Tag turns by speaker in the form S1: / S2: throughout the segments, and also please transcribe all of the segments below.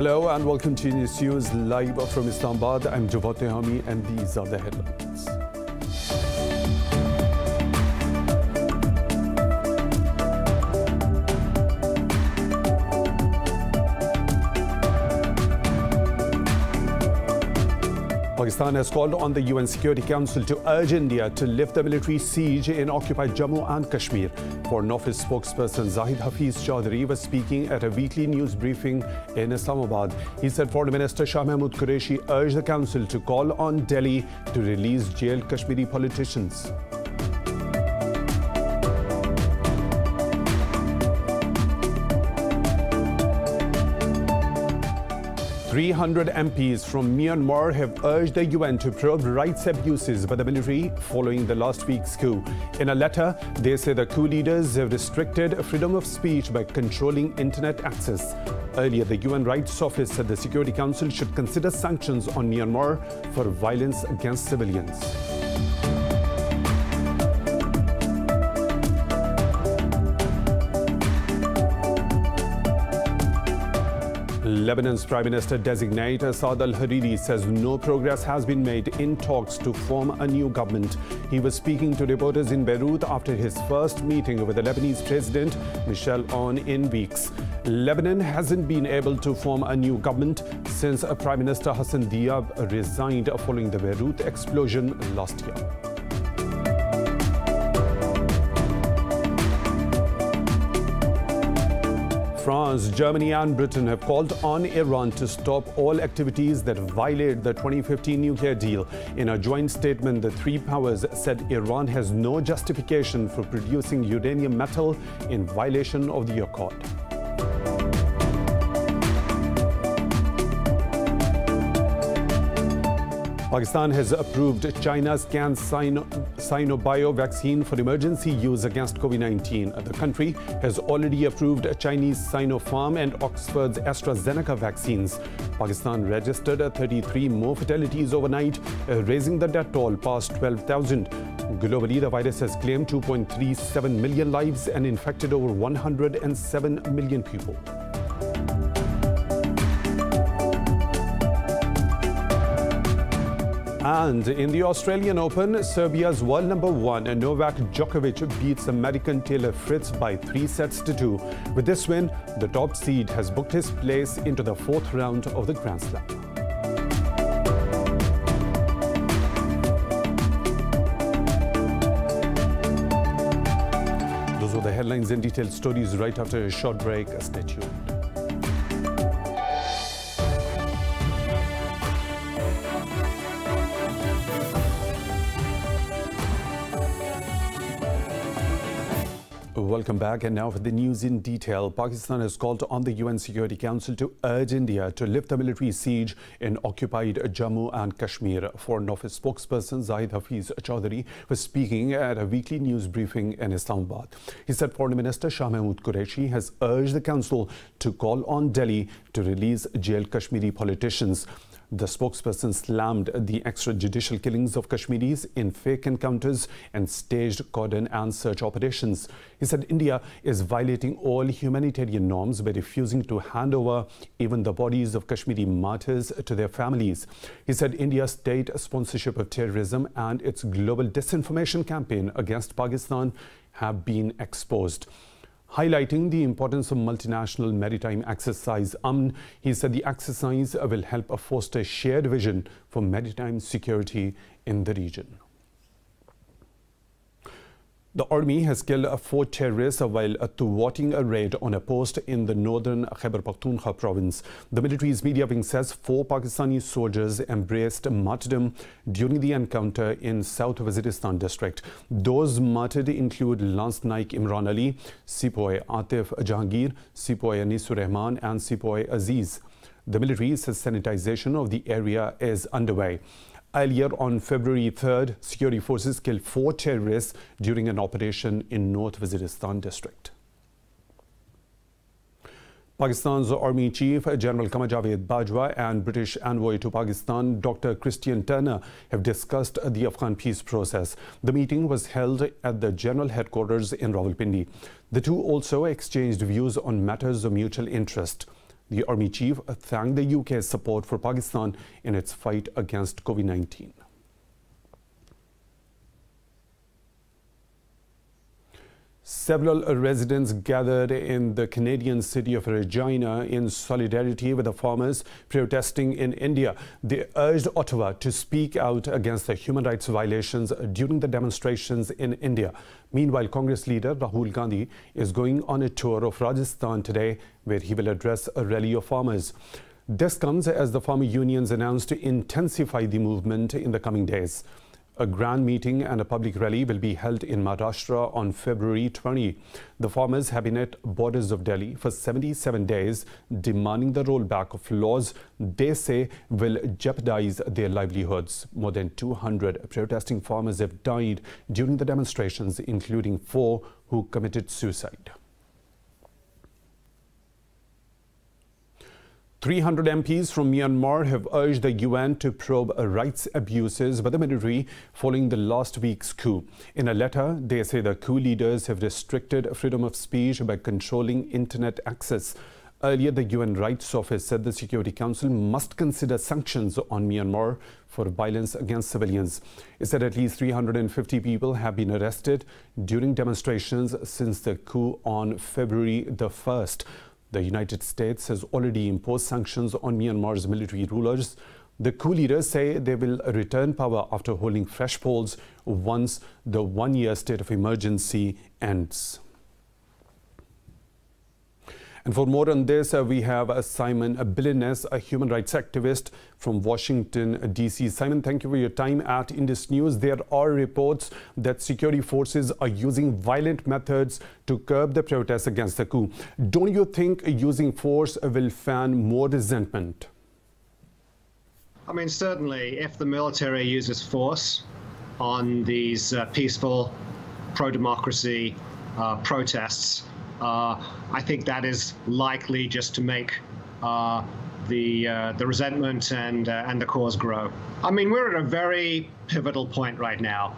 S1: Hello and welcome to News live from Islamabad. I'm Javad Tehami and these are the headlines. Pakistan has called on the UN Security Council to urge India to lift the military siege in occupied Jammu and Kashmir. Foreign Office spokesperson Zahid Hafiz Chaudhry was speaking at a weekly news briefing in Islamabad. He said Foreign Minister Shah Mahmood Qureshi urged the Council to call on Delhi to release jailed Kashmiri politicians. 300 MPs from Myanmar have urged the UN to probe rights abuses by the military following the last week's coup. In a letter, they say the coup leaders have restricted freedom of speech by controlling internet access. Earlier, the UN Rights Office said the Security Council should consider sanctions on Myanmar for violence against civilians. Lebanon's Prime Minister designate Saad al Hariri says no progress has been made in talks to form a new government. He was speaking to reporters in Beirut after his first meeting with the Lebanese President Michel Aoun in weeks. Lebanon hasn't been able to form a new government since Prime Minister Hassan Diab resigned following the Beirut explosion last year. France, Germany and Britain have called on Iran to stop all activities that violate the 2015 nuclear deal. In a joint statement, the three powers said Iran has no justification for producing uranium metal in violation of the accord. Pakistan has approved China's CanSino, SinoBio vaccine for emergency use against COVID-19. The country has already approved Chinese Sinopharm and Oxford's AstraZeneca vaccines. Pakistan registered 33 more fatalities overnight, uh, raising the death toll past 12,000. Globally, the virus has claimed 2.37 million lives and infected over 107 million people. And in the Australian Open, Serbia's world number one Novak Djokovic beats American Taylor Fritz by three sets to two. With this win, the top seed has booked his place into the fourth round of the Grand Slam. Those were the headlines and detailed stories right after a short break. Stay tuned. Welcome back. And now for the news in detail. Pakistan has called on the UN Security Council to urge India to lift the military siege in occupied Jammu and Kashmir. Foreign Office spokesperson Zahid Hafiz Chaudhry was speaking at a weekly news briefing in Islamabad. He said Foreign Minister Shah Mahmood Qureshi has urged the Council to call on Delhi to release jailed Kashmiri politicians. The spokesperson slammed the extrajudicial killings of Kashmiris in fake encounters and staged cordon and search operations. He said India is violating all humanitarian norms by refusing to hand over even the bodies of Kashmiri martyrs to their families. He said India's state sponsorship of terrorism and its global disinformation campaign against Pakistan have been exposed. Highlighting the importance of multinational maritime exercise Aman, he said the exercise will help foster shared vision for maritime security in the region. The army has killed four terrorists while thwarting a raid on a post in the northern Khyber Pakhtunkhwa province. The military's media wing says four Pakistani soldiers embraced martyrdom during the encounter in South Waziristan district. Those martyred include Lance Naik Imran Ali, Sepoy Atif Jahangir, Sepoy Anisur Rahman and Sepoy Aziz. The military says sanitization of the area is underway. Earlier on February 3rd, security forces killed four terrorists during an operation in North Waziristan district. Pakistan's Army Chief General Qamar Javed Bajwa and British envoy to Pakistan Dr. Christian Turner have discussed the Afghan peace process. The meeting was held at the General Headquarters in Rawalpindi. The two also exchanged views on matters of mutual interest. The army chief thanked the UK's support for Pakistan in its fight against COVID 19. Several residents gathered in the Canadian city of Regina in solidarity with the farmers protesting in India. They urged Ottawa to speak out against the human rights violations during the demonstrations in India. Meanwhile, Congress leader Rahul Gandhi is going on a tour of Rajasthan today where he will address a rally of farmers. This comes as the farmer unions announced to intensify the movement in the coming days. A grand meeting and a public rally will be held in Maharashtra on February 20. The farmers have been at borders of Delhi for 77 days, demanding the rollback of laws they say will jeopardize their livelihoods. More than 200 protesting farmers have died during the demonstrations, including four who committed suicide. 300 MPs from Myanmar have urged the UN to probe rights abuses by the military following the last week's coup. In a letter, they say the coup leaders have restricted freedom of speech by controlling internet access. Earlier, the UN Rights Office said the Security Council must consider sanctions on Myanmar for violence against civilians. It said at least 350 people have been arrested during demonstrations since the coup on February the 1st. The United States has already imposed sanctions on Myanmar's military rulers. The coup leaders say they will return power after holding fresh polls once the one year state of emergency ends. And for more on this, uh, we have uh, Simon Billenness, a human rights activist from Washington, D.C. Simon, thank you for your time at Indus News. There are reports that security forces are using violent methods to curb the protests against the coup. Don't you think using force will fan more resentment?
S2: I mean, certainly, if the military uses force on these uh, peaceful, pro democracy uh, protests, I think that is likely just to make uh, the uh, the resentment and and the cause grow. I mean, we're at a very pivotal point right now,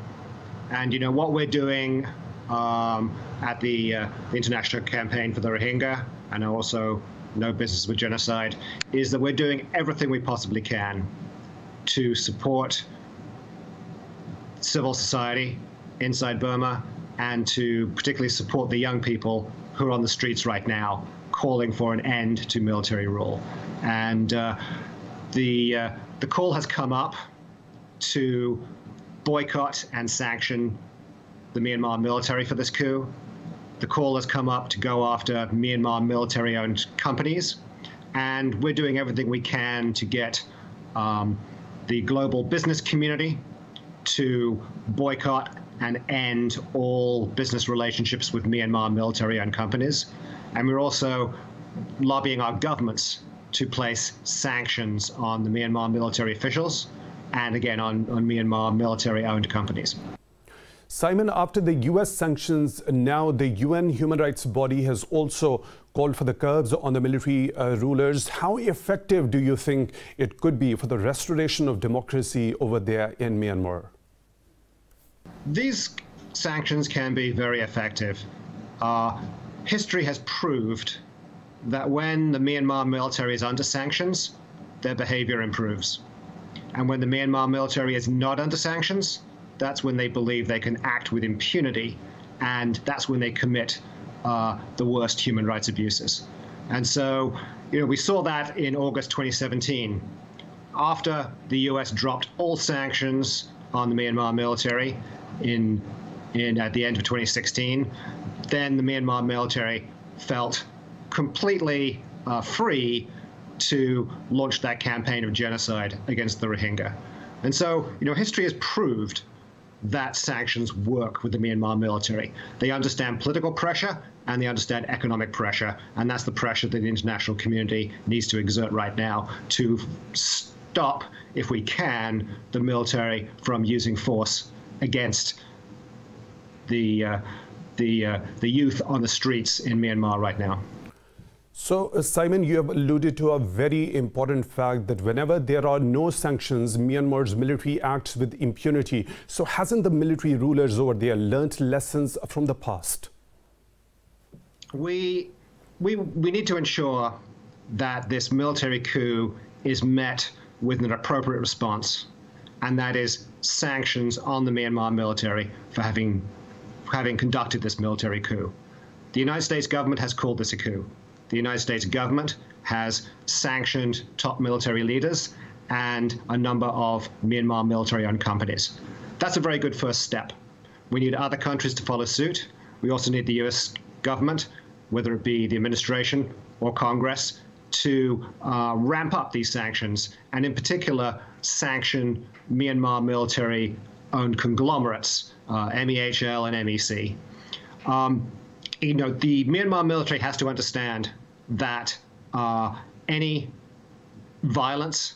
S2: and you know what we're doing um, at the, uh, the, International Campaign for the Rohingya, and also No Business with Genocide, is that we're doing everything we possibly can to support civil society inside Burma and to particularly support the young people who are on the streets right now calling for an end to military rule. And uh, the, uh, the call has come up to boycott and sanction the Myanmar military for this coup. The call has come up to go after Myanmar military owned companies. And we're doing everything we can to get um, the global business community to boycott and end all business relationships with Myanmar military owned companies. And we're also lobbying our governments to place sanctions on the Myanmar military officials and again on, on Myanmar military owned companies.
S1: Simon, after the US sanctions, now the UN human rights body has also called for the curbs on the military uh, rulers. How effective do you think it could be for the restoration of democracy over there in Myanmar?
S2: These sanctions can be very effective. Uh, history has proved that when the Myanmar military is under sanctions, their behavior improves. And when the Myanmar military is not under sanctions, that's when they believe they can act with impunity, and that's when they commit uh, the worst human rights abuses. And so, you know, we saw that in August 2017. After the US dropped all sanctions on the Myanmar military, in in at the end of 2016, then the Myanmar military felt completely uh, free to launch that campaign of genocide against the Rohingya. And so, you know, history has proved that sanctions work with the Myanmar military. They understand political pressure and they understand economic pressure, and that's the pressure that the international community needs to exert right now to stop, if we can, the military from using force against the uh, the uh, the youth on the streets in Myanmar right now.
S1: So, uh, Simon, you have alluded to a very important fact that whenever there are no sanctions, Myanmar's military acts with impunity. So, hasn't the military rulers over there learnt lessons from the past?
S2: We, we, we need to ensure that this military coup is met with an appropriate response, and that is sanctions on the Myanmar military for having having conducted this military coup. The United States government has called this a coup. The United States government has sanctioned top military leaders and a number of Myanmar military owned companies. That's a very good first step. We need other countries to follow suit. We also need the US government, whether it be the administration or Congress, to uh, ramp up these sanctions and, in particular, sanction Myanmar military owned conglomerates, uh, MEHL and MEC. Um, you know, the Myanmar military has to understand that uh, any violence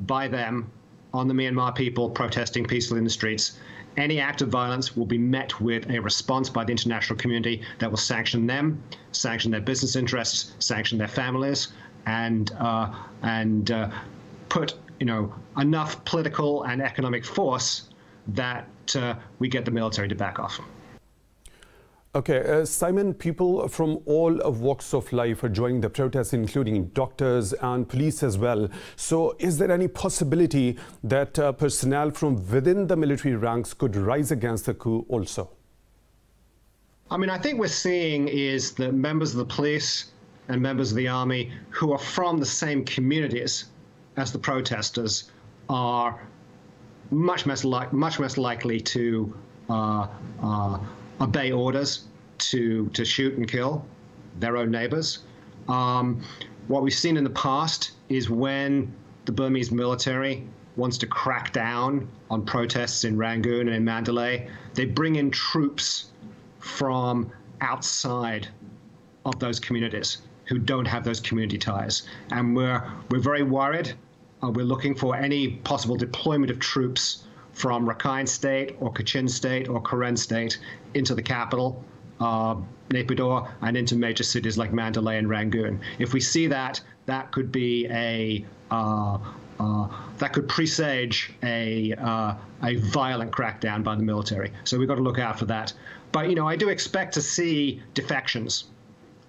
S2: by them on the Myanmar people protesting peacefully in the streets, any act of violence will be met with a response by the international community that will sanction them, sanction their business interests, sanction their families, and uh, and uh, put you know enough political and economic force that uh, we get the military to back off.
S1: Okay, uh, Simon, people from all walks of life are joining the protests, including doctors and police as well. So, is there any possibility that uh, personnel from within the military ranks could rise against the coup also?
S2: I mean, I think we're seeing is that members of the police and members of the army who are from the same communities as the protesters are much less, li- much less likely to uh, uh, obey orders to to shoot and kill their own neighbors. Um, what we've seen in the past is when the Burmese military wants to crack down on protests in Rangoon and in Mandalay, they bring in troops from outside of those communities who don't have those community ties. And we're we're very worried. Uh, we're looking for any possible deployment of troops from Rakhine State or Kachin State or Karen State into the capital, uh, Naypyidaw, and into major cities like Mandalay and Rangoon. If we see that, that could be a uh, uh, that could presage a uh, a violent crackdown by the military. So we've got to look out for that. But you know, I do expect to see defections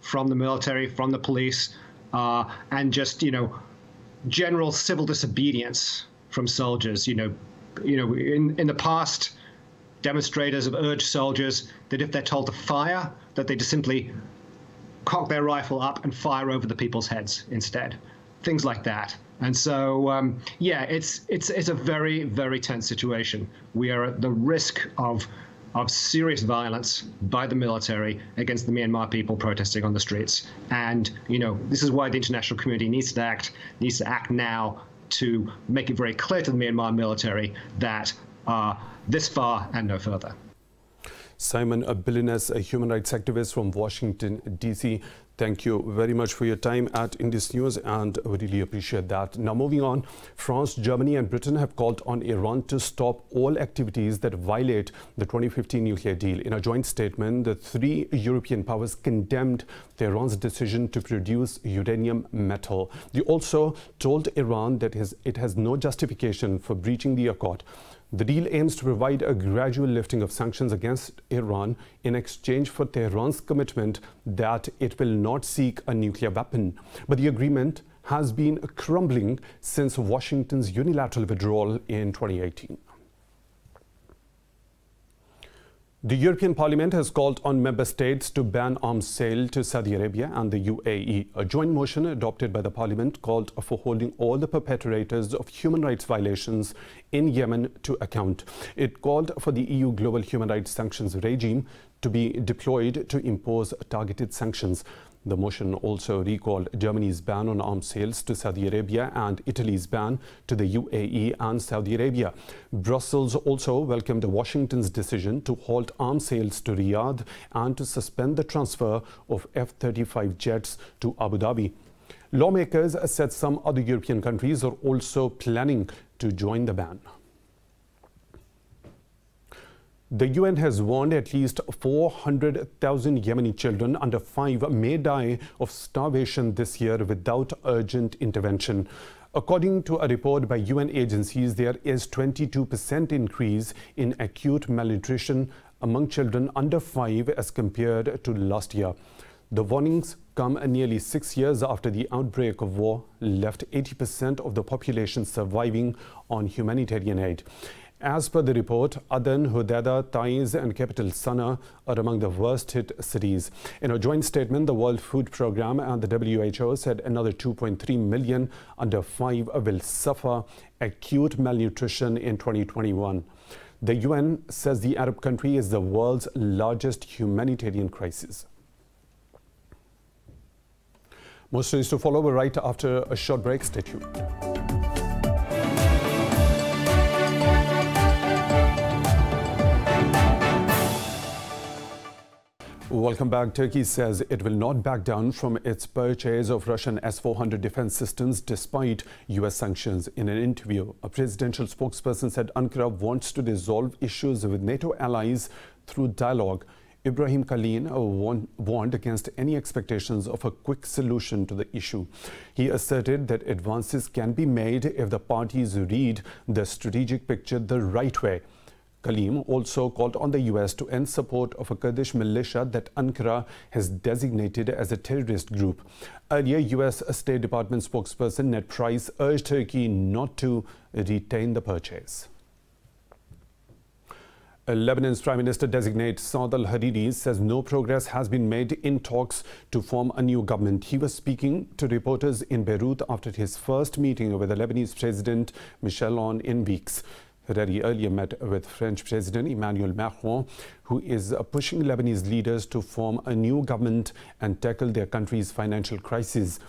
S2: from the military, from the police, uh, and just you know, general civil disobedience from soldiers. You know, you know, in, in the past, demonstrators have urged soldiers that if they're told to fire, that they just simply cock their rifle up and fire over the people's heads instead. Things like that. And so, um, yeah, it's it's it's a very very tense situation. We are at the risk of of serious violence by the military against the Myanmar people protesting on the streets. And you know, this is why the international community needs to act needs to act now to make it very clear to the Myanmar military that uh, this far and no further.
S1: Simon Billenness, a human rights activist from Washington, D.C. Thank you very much for your time at Indus News and we really appreciate that. Now moving on, France, Germany and Britain have called on Iran to stop all activities that violate the 2015 nuclear deal. In a joint statement, the three European powers condemned Tehran's decision to produce uranium metal. They also told Iran that it has no justification for breaching the accord. The deal aims to provide a gradual lifting of sanctions against Iran in exchange for Tehran's commitment that it will not seek a nuclear weapon. But the agreement has been crumbling since Washington's unilateral withdrawal in 2018. The European Parliament has called on member states to ban arms sale to Saudi Arabia and the UAE. A joint motion adopted by the Parliament called for holding all the perpetrators of human rights violations in Yemen to account. It called for the EU global human rights sanctions regime to be deployed to impose targeted sanctions. The motion also recalled Germany's ban on arms sales to Saudi Arabia and Italy's ban to the UAE and Saudi Arabia. Brussels also welcomed Washington's decision to halt arms sales to Riyadh and to suspend the transfer of F 35 jets to Abu Dhabi. Lawmakers said some other European countries are also planning to join the ban. The UN has warned at least 400,000 Yemeni children under five may die of starvation this year without urgent intervention. According to a report by UN agencies, there is 22% increase in acute malnutrition among children under five as compared to last year. The warnings come nearly six years after the outbreak of war left 80% of the population surviving on humanitarian aid. As per the report, Aden, Hodeidah, Taiz and capital Sana'a are among the worst hit cities. In a joint statement, the World Food Programme and the WHO said another 2.3 million under 5 will suffer acute malnutrition in 2021. The UN says the Arab country is the world's largest humanitarian crisis. More stories to follow right after a short break. Stay tuned. Welcome back. Turkey says it will not back down from its purchase of Russian S-400 defense systems despite U.S. sanctions. In an interview, a presidential spokesperson said Ankara wants to resolve issues with NATO allies through dialogue. Ibrahim Kalin uh, warned against any expectations of a quick solution to the issue. He asserted that advances can be made if the parties read the strategic picture the right way. Kalin also called on the US to end support of a Kurdish militia that Ankara has designated as a terrorist group. Earlier, US State Department spokesperson Ned Price urged Turkey not to retain the purchase. Lebanon's Prime Minister designate Saad al Hariri says no progress has been made in talks to form a new government. He was speaking to reporters in Beirut after his first meeting with the Lebanese President Michel Aoun in weeks. Hariri earlier met with French President Emmanuel Macron, who is pushing Lebanese leaders to form a new government and tackle their country's financial crisis.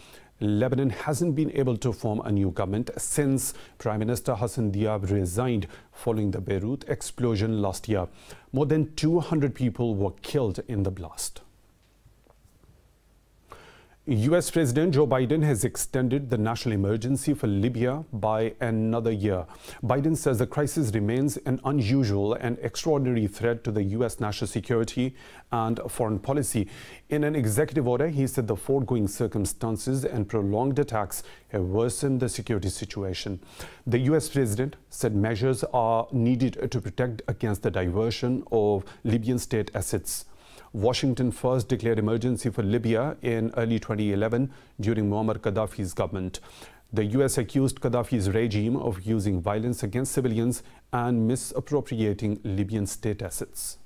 S1: Lebanon hasn't been able to form a new government since Prime Minister Hassan Diab resigned following the Beirut explosion last year. More than 200 people were killed in the blast. US President Joe Biden has extended the national emergency for Libya by another year. Biden says the crisis remains an unusual and extraordinary threat to the US national security and foreign policy. In an executive order, he said the foregoing circumstances and prolonged attacks have worsened the security situation. The US president said measures are needed to protect against the diversion of Libyan state assets. Washington first declared emergency for Libya in early 2011 during Muammar Gaddafi's government. The U.S. accused Gaddafi's regime of using violence against civilians and misappropriating Libyan state assets.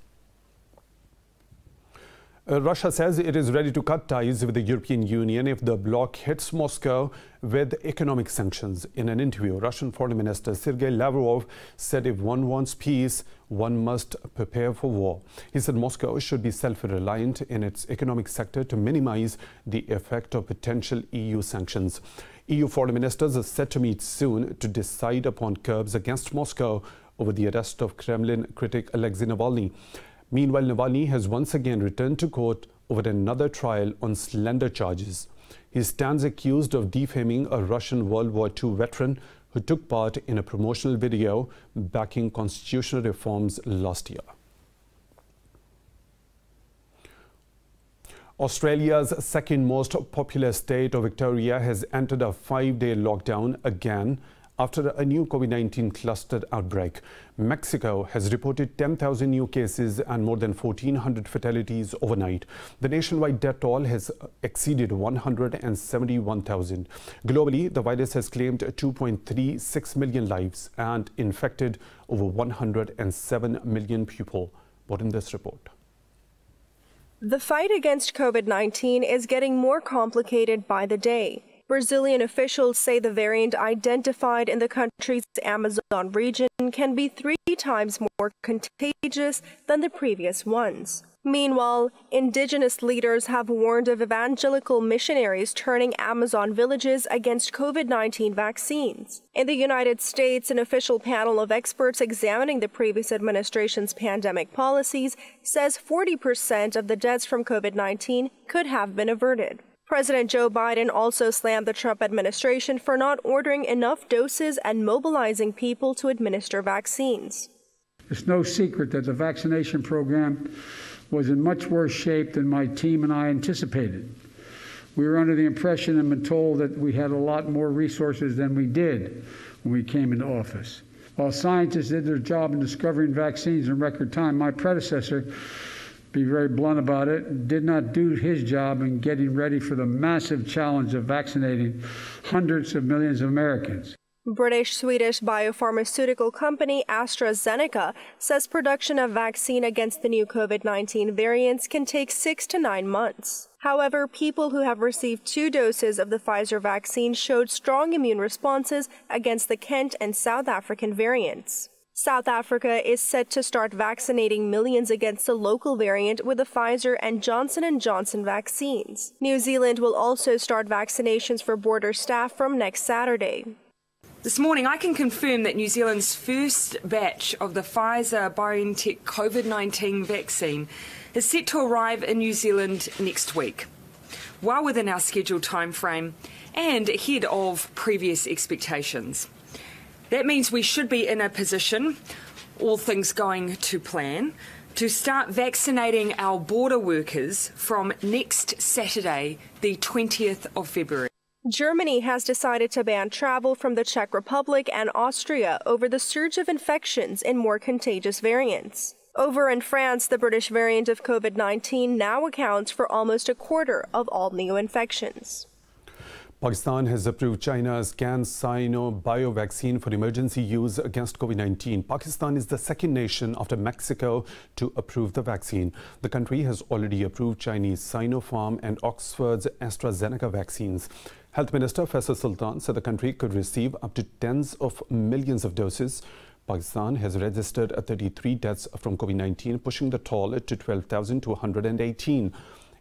S1: Uh, Russia says it is ready to cut ties with the European Union if the bloc hits Moscow with economic sanctions. In an interview, Russian Foreign Minister Sergei Lavrov said if one wants peace, one must prepare for war. He said Moscow should be self-reliant in its economic sector to minimize the effect of potential EU sanctions. EU foreign ministers are set to meet soon to decide upon curbs against Moscow over the arrest of Kremlin critic Alexei Navalny. Meanwhile, Navalny has once again returned to court over another trial on slander charges. He stands accused of defaming a Russian World War II veteran who took part in a promotional video backing constitutional reforms last year. Australia's second most populous state of Victoria has entered a five-day lockdown again after a new COVID-19 cluster outbreak. Mexico has reported 10,000 new cases and more than 1,400 fatalities overnight. The nationwide death toll has exceeded 171,000. Globally, the virus has claimed 2.36 million lives and infected over 107 million people. What in this report?
S3: The fight against COVID 19 is getting more complicated by the day. Brazilian officials say the variant identified in the country's Amazon region can be three times more contagious than the previous ones. Meanwhile, indigenous leaders have warned of evangelical missionaries turning Amazon villages against COVID 19 vaccines. In the United States, an official panel of experts examining the previous administration's pandemic policies says 40% of the deaths from COVID 19 could have been averted. President Joe Biden also slammed the Trump administration for not ordering enough doses and mobilizing people to administer vaccines.
S4: It's no secret that the vaccination program was in much worse shape than my team and I anticipated. We were under the impression and been told that we had a lot more resources than we did when we came into office. While scientists did their job in discovering vaccines in record time, my predecessor be very blunt about it, did not do his job in getting ready for the massive challenge of vaccinating hundreds of millions of Americans.
S3: British Swedish biopharmaceutical company AstraZeneca says production of vaccine against the new COVID 19 variants can take six to nine months. However, people who have received two doses of the Pfizer vaccine showed strong immune responses against the Kent and South African variants. South Africa is set to start vaccinating millions against the local variant with the Pfizer and Johnson & Johnson vaccines. New Zealand will also start vaccinations for border staff from next Saturday.
S5: This morning, I can confirm that New Zealand's first batch of the Pfizer BioNTech COVID 19 vaccine is set to arrive in New Zealand next week, well within our scheduled timeframe and ahead of previous expectations. That means we should be in a position, all things going to plan, to start vaccinating our border workers from next Saturday, the 20th of February.
S3: Germany has decided to ban travel from the Czech Republic and Austria over the surge of infections in more contagious variants. Over in France, the British variant of COVID 19 now accounts for almost a quarter of all new infections.
S1: Pakistan has approved China's CanSino bio vaccine for emergency use against COVID 19. Pakistan is the second nation after Mexico to approve the vaccine. The country has already approved Chinese Sinopharm and Oxford's AstraZeneca vaccines. Health Minister Faisal Sultan said the country could receive up to tens of millions of doses. Pakistan has registered 33 deaths from COVID 19, pushing the toll to 12,218.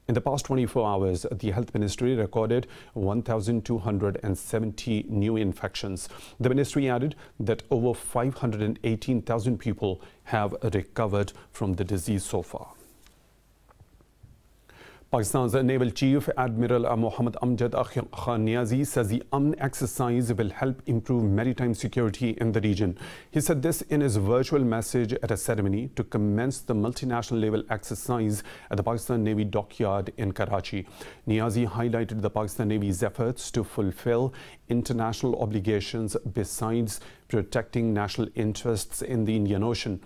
S1: In the past 24 hours, the health ministry recorded 1,270 new infections. The ministry added that over 518,000 people have recovered from the disease so far. Pakistan's Naval Chief Admiral Mohammad Amjad Khan Niazi says the Aman exercise will help improve maritime security in the region. He said this in his virtual message at a ceremony to commence the multinational level exercise at the Pakistan Navy dockyard in Karachi. Niazi highlighted the Pakistan Navy's efforts to fulfill international obligations besides protecting national interests in the Indian Ocean.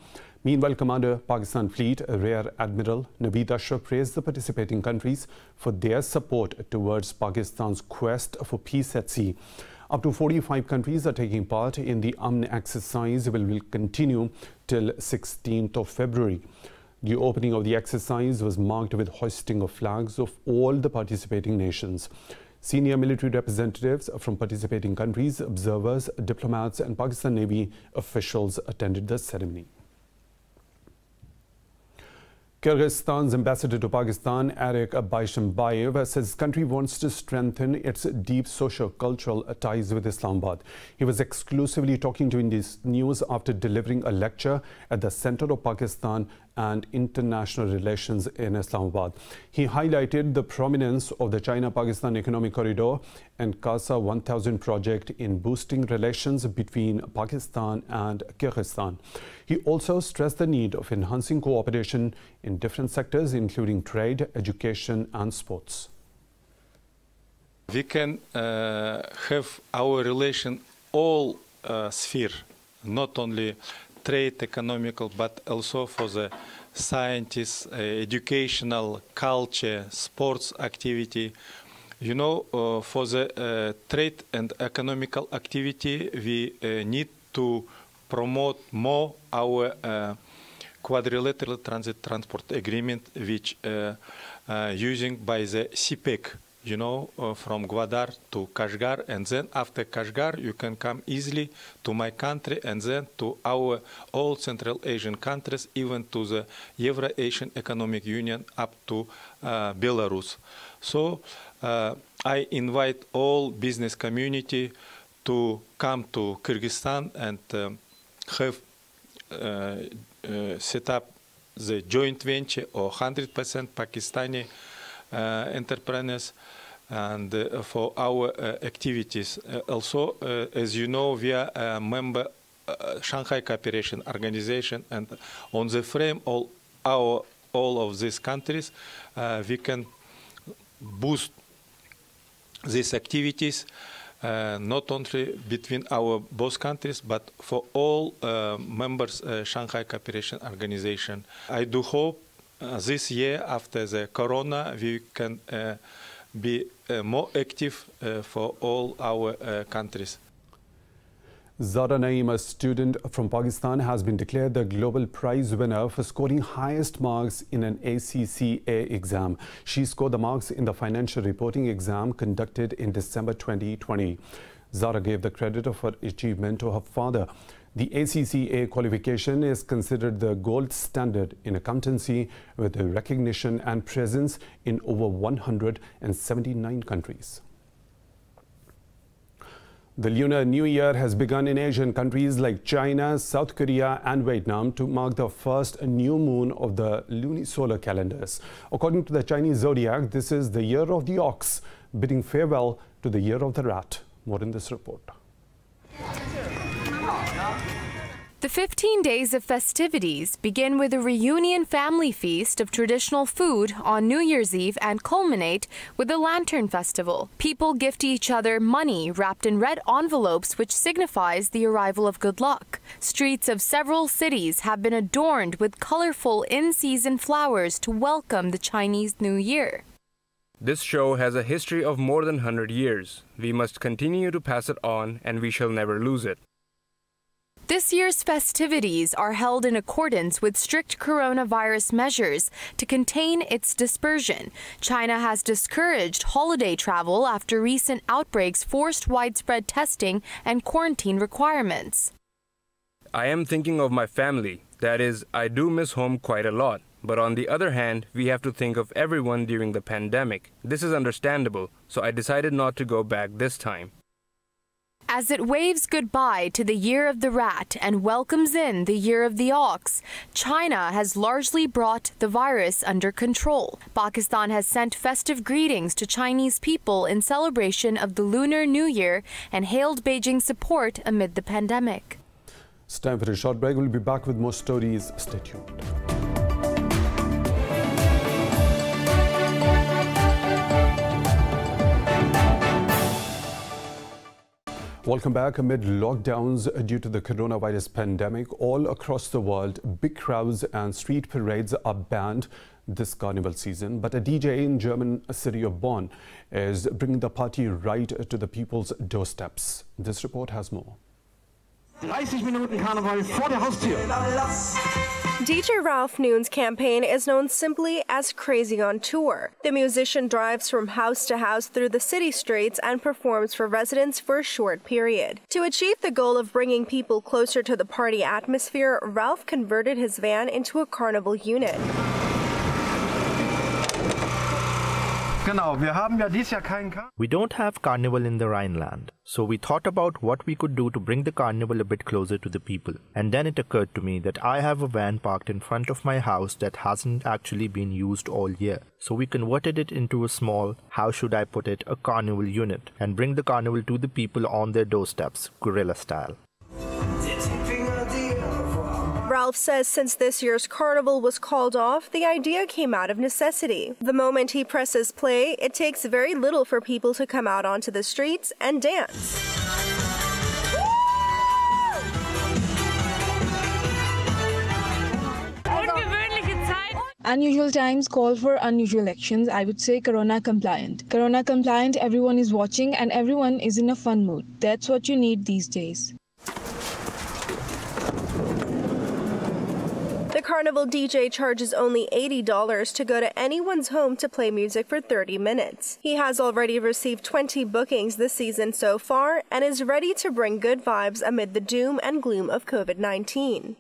S1: Meanwhile, Commander Pakistan Fleet Rear Admiral Naveed Ashraf praised the participating countries for their support towards Pakistan's quest for peace at sea. Up to 45 countries are taking part in the Aman exercise which will continue till 16th of February. The opening of the exercise was marked with hoisting of flags of all the participating nations. Senior military representatives from participating countries, observers, diplomats and Pakistan Navy officials attended the ceremony. Kyrgyzstan's ambassador to Pakistan, Erik Beishembiev, says his country wants to strengthen its deep socio-cultural ties with Islamabad. He was exclusively talking to Indus News after delivering a lecture at the Center of Pakistan and International Relations in Islamabad. He highlighted the prominence of the China-Pakistan Economic Corridor and CASA 1000 project in boosting relations between Pakistan and Kyrgyzstan. He also stressed the need of enhancing cooperation in different sectors, including trade, education, and sports.
S6: We can uh, have our relation all uh, sphere, not only trade, economical, but also for the scientists, uh, educational, culture, sports activity. You know, uh, for the uh, trade and economical activity, we uh, need to promote more our uh, quadrilateral transit transport agreement, which using by the CPEC you know, uh, from Gwadar to Kashgar, and then after Kashgar, you can come easily to my country, and then to our all Central Asian countries, even to the Euro-Asian Economic Union, up to uh, Belarus. So uh, I invite all business community to come to Kyrgyzstan and um, have uh, uh, set up the joint venture or 100% Pakistani entrepreneurs and uh, for our uh, activities. also, as you know, we are a member Shanghai Cooperation Organization, and on the frame all our all of these countries, we can boost these activities uh, not only between our both countries, but for all uh, members uh, Shanghai Cooperation Organization. I do hope uh, this year after the corona, we can uh, be uh, more active uh, for all our uh, countries.
S1: Zara Naeem, a student from Pakistan, has been declared the global prize winner for scoring highest marks in an ACCA exam. She scored the marks in the financial reporting exam conducted in December 2020. Zara gave the credit of her achievement to her father. The ACCA qualification is considered the gold standard in accountancy with a recognition and presence in over 179 countries. The Lunar New Year has begun in Asian countries like China, South Korea and Vietnam to mark the first new moon of the lunisolar calendars. According to the Chinese zodiac, this is the year of the ox, bidding farewell to the year of the rat. More in this report.
S7: The 15 days of festivities begin with a reunion family feast of traditional food on New Year's Eve and culminate with a lantern festival. People gift each other money wrapped in red envelopes, which signifies the arrival of good luck. Streets of several cities have been adorned with colorful in season flowers to welcome the Chinese New Year.
S8: This show has a history of more than 100 years. We must continue to pass it on and we shall never lose it.
S7: This year's festivities are held in accordance with strict coronavirus measures to contain its dispersion. China has discouraged holiday travel after recent outbreaks forced widespread testing and quarantine requirements.
S8: I am thinking of my family. That is, I do miss home quite a lot. But on the other hand, we have to think of everyone during the pandemic. This is understandable, so I decided not to go back this time.
S7: As it waves goodbye to the year of the rat and welcomes in the year of the ox, China has largely brought the virus under control. Pakistan has sent festive greetings to Chinese people in celebration of the Lunar New Year and hailed Beijing's support amid the pandemic.
S1: It's time for a short break. We'll be back with more stories. Stay tuned. Welcome back. Amid lockdowns due to the coronavirus pandemic all across the world, big crowds and street parades are banned this carnival season. But a DJ in German city of Bonn is bringing the party right to the people's doorsteps. This report has more.
S9: 30 Minuten Karneval vor der Haustür.
S3: DJ Ralph Noon's campaign is known simply as Crazy on Tour. The musician drives from house to house through the city streets and performs for residents for a short period. To achieve the goal of bringing people closer to the party atmosphere, Ralph converted his van into a carnival unit.
S10: We don't have carnival in the Rhineland, so we thought about what we could do to bring the carnival a bit closer to the people. And then it occurred to me that I have a van parked in front of my house that hasn't actually been used all year. So we converted it into a small, how should I put it, a carnival unit, and bring the carnival to the people on their doorsteps, guerrilla style.
S3: Ralph says since this year's carnival was called off, the idea came out of necessity. The moment he presses play, it takes very little for people to come out onto the streets and dance.
S11: Unusual times call for unusual actions. I would say corona compliant. Corona compliant, everyone is watching and everyone is in a fun mood. That's what you need these days.
S3: The carnival DJ charges only $80 to go to anyone's home to play music for 30 minutes. He has already received 20 bookings this season so far and is ready to bring good vibes amid the doom and gloom of COVID 19.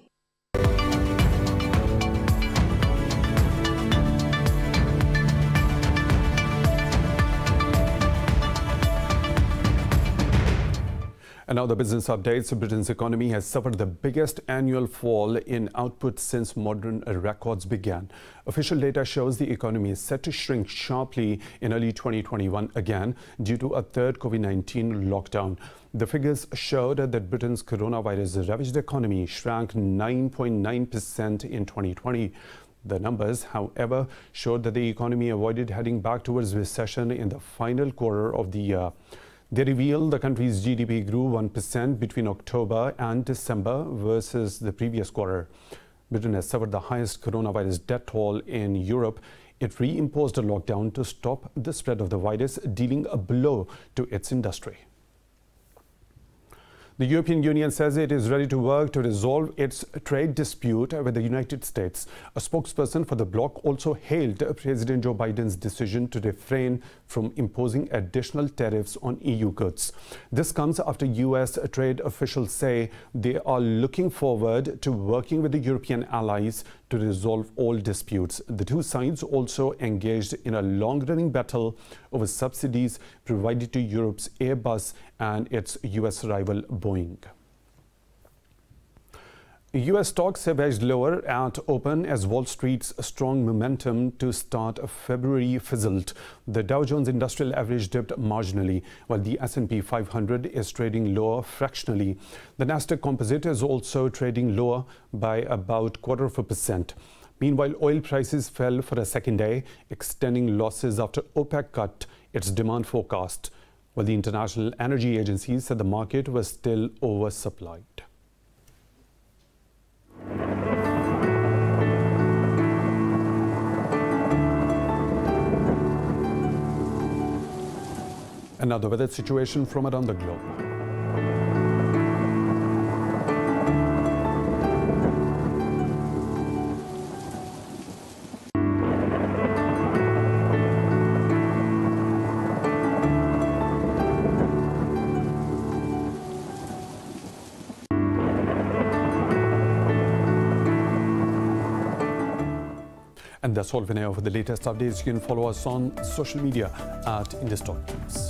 S1: And now the business updates. Britain's economy has suffered the biggest annual fall in output since modern records began. Official data shows the economy is set to shrink sharply in early 2021 again due to a third COVID-19 lockdown. The figures showed that Britain's coronavirus ravaged economy shrank 9.9% in 2020. The numbers, however, showed that the economy avoided heading back towards recession in the final quarter of the year. They reveal the country's GDP grew 1% between October and December versus the previous quarter. Britain has suffered the highest coronavirus death toll in Europe. It reimposed a lockdown to stop the spread of the virus, dealing a blow to its industry. The European Union says it is ready to work to resolve its trade dispute with the United States. A spokesperson for the bloc also hailed President Joe Biden's decision to refrain from imposing additional tariffs on EU goods. This comes after US trade officials say they are looking forward to working with the European allies to resolve all disputes. The two sides also engaged in a long running battle over subsidies provided to Europe's Airbus and its US rival Boeing. US stocks have edged lower at open as Wall Street's strong momentum to start February fizzled. The Dow Jones Industrial Average dipped marginally, while the S&P 500 is trading lower fractionally. The Nasdaq Composite is also trading lower by about quarter of a percent. Meanwhile, oil prices fell for a second day, extending losses after OPEC cut its demand forecast, while the International Energy Agency said the market was still oversupplied. Another weather situation from around the globe. And that's all for now. For the latest updates, you can follow us on social media at Indus News.